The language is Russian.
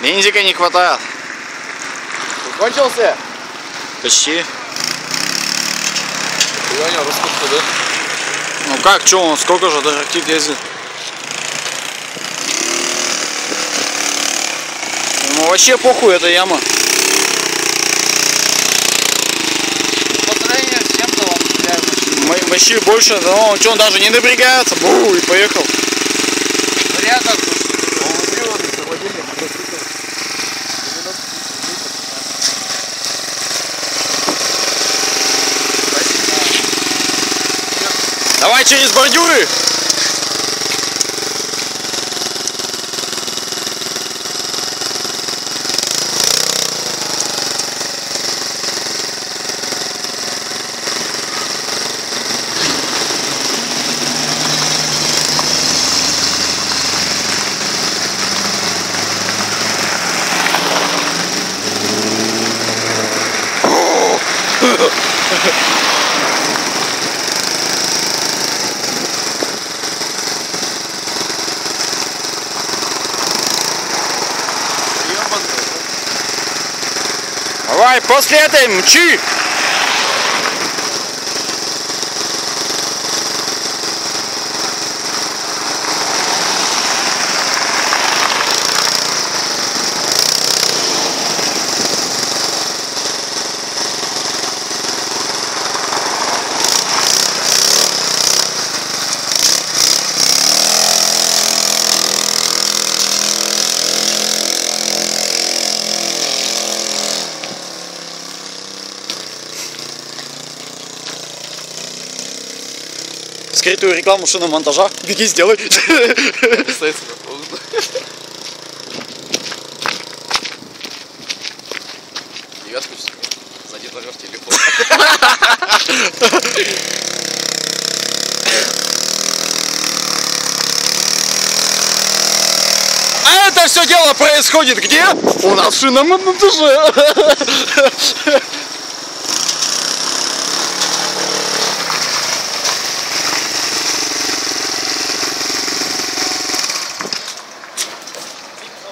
Бензика не хватает. Кончился? Почти. Иваня, раскрутка, да? Ну как, что он, сколько же тарахтит ездит? Ну вообще похуй эта яма. Мощи больше, но он что, он даже не напрягается, бу, и поехал. Мотоцикл. Давай через бордюры. Давай, после этой мчи. Скрытую рекламу шиномонтажа. Беги, сделай. Девятку сзади тоже в телефон. А это все дело происходит где? У нас в шиномонтаже.